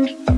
Mm-hmm.